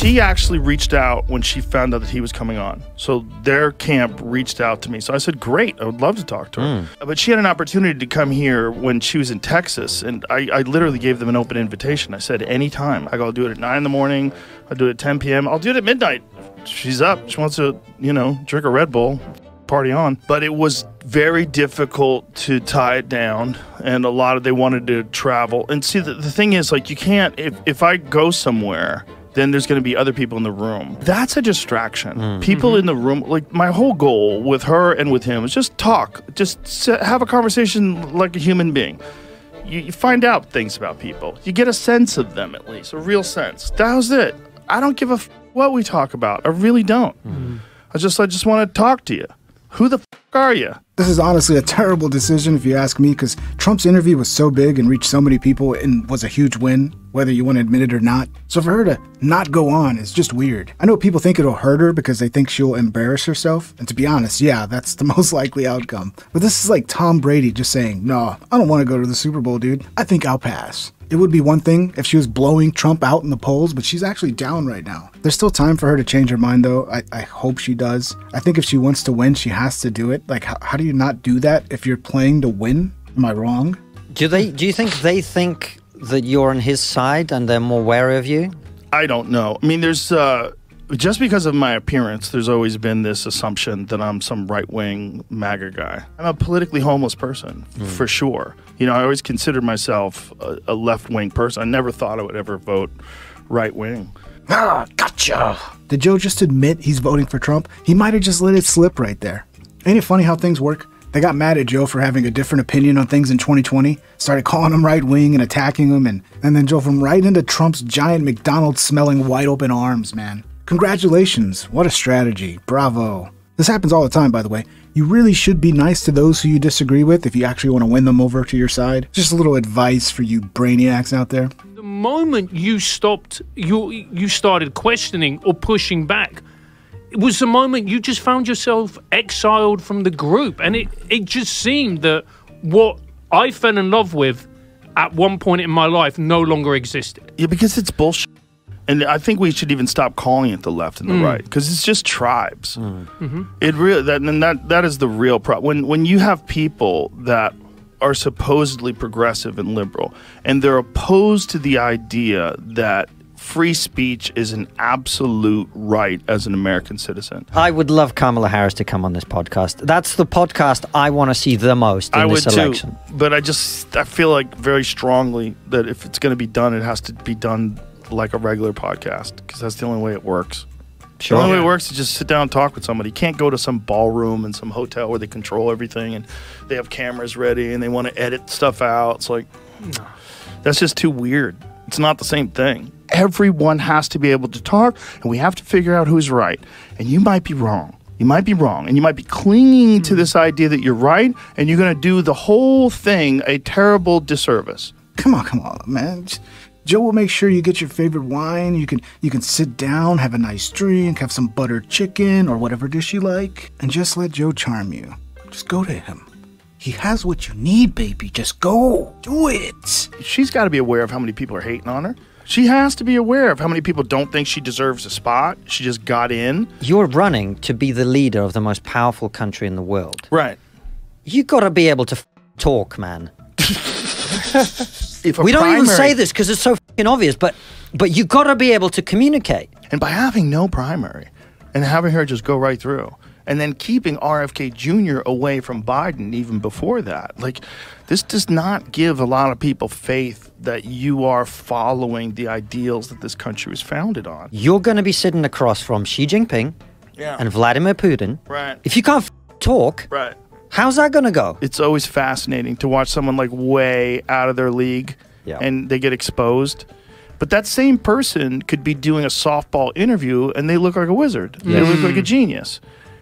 She actually reached out when she found out that he was coming on. So their camp reached out to me. So I said, Great, I would love to talk to her. Hmm. But she had an opportunity to come here when she was in Texas. And I, I literally gave them an open invitation. I said, Anytime. I go, I'll do it at 9 in the morning. I'll do it at 10 p.m. I'll do it at midnight. She's up. She wants to, you know, drink a Red Bull party on. But it was very difficult to tie it down, and a lot of they wanted to travel. And see, the, the thing is, like, you can't if if I go somewhere. Then there's going to be other people in the room. That's a distraction. Hmm. People mm-hmm. in the room, like my whole goal with her and with him is just talk, just have a conversation like a human being. You, you find out things about people. You get a sense of them at least, a real sense. That was it. I don't give a f- what we talk about. I really don't. Mm-hmm. I just I just want to talk to you. Who the f- are you? This is honestly a terrible decision if you ask me, because Trump's interview was so big and reached so many people and was a huge win, whether you want to admit it or not. So for her to not go on is just weird. I know people think it'll hurt her because they think she'll embarrass herself. And to be honest, yeah, that's the most likely outcome. But this is like Tom Brady just saying, no, I don't want to go to the Super Bowl, dude. I think I'll pass. It would be one thing if she was blowing Trump out in the polls, but she's actually down right now. There's still time for her to change her mind, though. I, I hope she does. I think if she wants to win, she has to do it. Like, how, how do you not do that if you're playing to win? Am I wrong? Do they? Do you think they think that you're on his side and they're more wary of you? I don't know. I mean, there's uh, just because of my appearance, there's always been this assumption that I'm some right wing MAGA guy. I'm a politically homeless person for sure. You know, I always considered myself a, a left wing person. I never thought I would ever vote right wing. Ah, gotcha. Did Joe just admit he's voting for Trump? He might have just let it slip right there. Ain't it funny how things work? They got mad at Joe for having a different opinion on things in 2020, started calling him right wing and attacking him, and, and then drove him right into Trump's giant McDonald's smelling wide open arms, man. Congratulations. What a strategy. Bravo. This happens all the time, by the way. You really should be nice to those who you disagree with if you actually want to win them over to your side. Just a little advice for you brainiacs out there. The moment you stopped, you you started questioning or pushing back. It was the moment you just found yourself exiled from the group, and it it just seemed that what I fell in love with at one point in my life no longer existed. Yeah, because it's bullshit. And I think we should even stop calling it the left and the mm. right because it's just tribes. Mm. Mm-hmm. It really that and that that is the real problem. When when you have people that are supposedly progressive and liberal and they're opposed to the idea that free speech is an absolute right as an American citizen. I would love Kamala Harris to come on this podcast. That's the podcast I want to see the most in I this would election. too, but I just I feel like very strongly that if it's going to be done, it has to be done like a regular podcast because that's the only way it works. Sure. The only way it works is just sit down and talk with somebody. You can't go to some ballroom in some hotel where they control everything and they have cameras ready and they want to edit stuff out. It's like that's just too weird. It's not the same thing. Everyone has to be able to talk and we have to figure out who's right. And you might be wrong. You might be wrong and you might be clinging to this idea that you're right and you're going to do the whole thing a terrible disservice. Come on, come on, man. J- Joe will make sure you get your favorite wine. You can you can sit down, have a nice drink, have some buttered chicken or whatever dish you like, and just let Joe charm you. Just go to him. He has what you need, baby. Just go. Do it. she's got to be aware of how many people are hating on her. She has to be aware of how many people don't think she deserves a spot. She just got in. You're running to be the leader of the most powerful country in the world. Right. You got to be able to f- talk, man. If We don't even say this because it's so obvious, but but you got to be able to communicate. And by having no primary and having her just go right through, and then keeping RFK Jr. away from Biden even before that, like this does not give a lot of people faith that you are following the ideals that this country was founded on. You're going to be sitting across from Xi Jinping Yeah. and Vladimir Putin. right. If you can't f- talk, Right. How's that going to go? it's always fascinating to watch someone like way out of their league Yeah. and they get exposed. But that same person could be doing a softball interview and they look like a wizard. They look like a mm. genius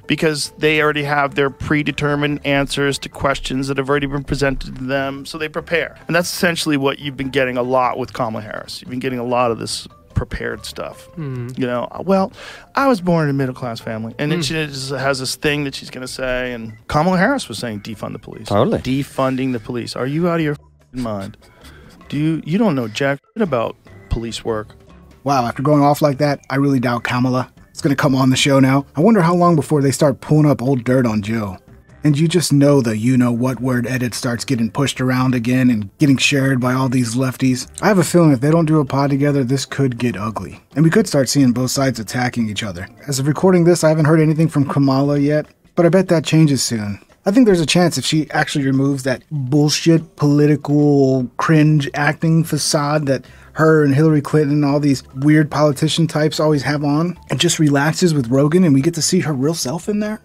because they already have their predetermined answers to questions that have already been presented to them. So they prepare. And that's essentially what you've been getting a lot with Kamala Harris. You've been getting a lot of this prepared stuff. Mm. You know, uh, well, I was born in a middle class family, and then mm. she has this thing that she's going to say. And Kamala Harris was saying defund the police. Totally. defunding the police. Are you out of your f***ing mind? Do you you don't know jack shit about police work? Wow, after going off like that, I really doubt Kamala is going to come on the show now. I wonder how long before they start pulling up old dirt on Joe. And you just know the you know what word edit starts getting pushed around again and getting shared by all these lefties. I have a feeling if they don't do a pod together, this could get ugly. And we could start seeing both sides attacking each other. As of recording this, I haven't heard anything from Kamala yet, but I bet that changes soon. I think there's a chance if she actually removes that bullshit political cringe acting facade that her and Hillary Clinton and all these weird politician types always have on and just relaxes with Rogan and we get to see her real self in there.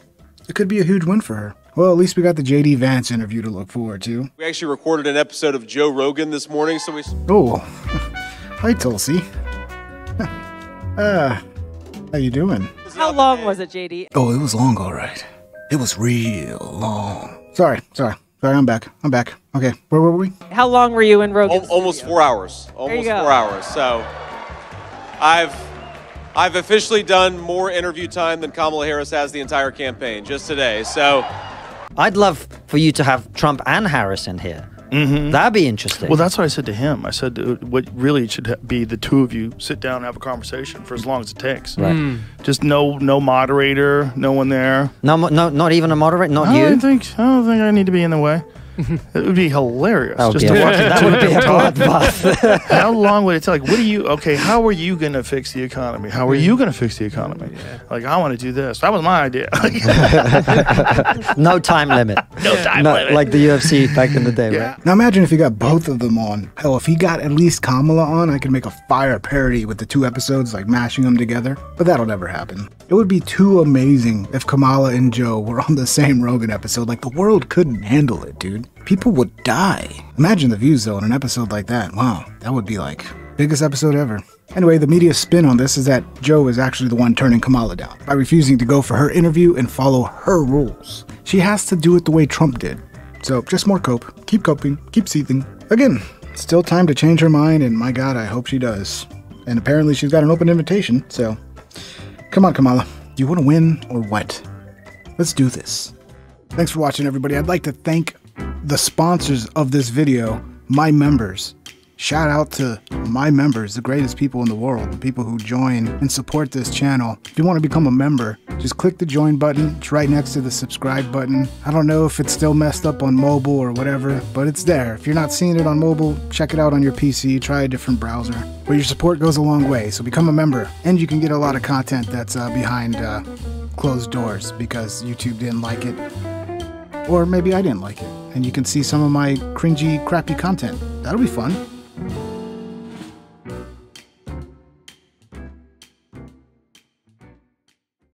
It could be a huge win for her. Well, at least we got the JD Vance interview to look forward to. We actually recorded an episode of Joe Rogan this morning, so we. Oh, hi Tulsi. uh, how you doing? How long was it, JD? Oh, it was long, all right. It was real long. Sorry, sorry, sorry. I'm back. I'm back. Okay, where were we? How long were you in Rogan? Al- almost studio? four hours. Almost four hours. So, I've I've officially done more interview time than Kamala Harris has the entire campaign just today. So, I'd love for you to have Trump and Harris in here. Mm-hmm. That'd be interesting. Well, that's what I said to him. I said, uh, what really should be the two of you sit down and have a conversation for as long as it takes. Right. Just no, no moderator, no one there. no, no, not even a moderator. Not I you. don't think I don't think I need to be in the way. It would be hilarious. That would just be to a- watch the that would be a bloodbath. How long would it take? Like, what are you? Okay, how are you going to fix the economy? How are you going to fix the economy? Like, I want to do this. That was my idea. no time limit. no time No, limit. like the UFC back in the day, yeah. right? Now imagine if you got both of them on. Hell, if he got at least Kamala on, I could make a fire parody with the two episodes, like mashing them together. But that'll never happen. It would be too amazing if Kamala and Joe were on the same Rogan episode. Like the world couldn't handle it, dude. People would die. Imagine the views though in an episode like that. Wow, that would be like biggest episode ever. Anyway, the media spin on this is that Joe is actually the one turning Kamala down by refusing to go for her interview and follow her rules. She has to do it the way Trump did. So just more cope. Keep coping. Keep seething. Again, still time to change her mind, and my God, I hope she does. And apparently she's got an open invitation, so come on, Kamala. Do you want to win or what? Let's do this. Thanks for watching, everybody. I'd like to thank the sponsors of this video, my members. Shout out to my members, the greatest people in the world, the people who join and support this channel. If you want to become a member, just click the join button. It's right next to the subscribe button. I don't know if it's still messed up on mobile or whatever, but it's there. If you're not seeing it on mobile, check it out on your PC. Try a different browser. But your support goes a long way, so become a member. And you can get a lot of content that's uh, behind uh, closed doors because YouTube didn't like it or maybe I didn't like it, and you can see some of my cringy, crappy content. That'll be fun.